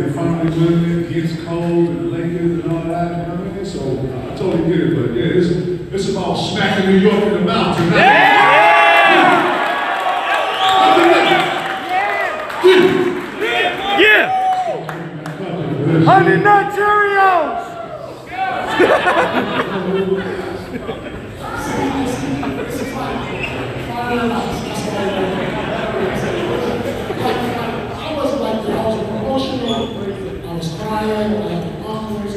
They finally win against Cole and the Lakers and all that, you know what I mean? So I totally get it, but yeah, it's, it's about smacking New York in the mouth tonight. Yeah! Honey Nut Cheerios! emotional. I was crying. I was awkward.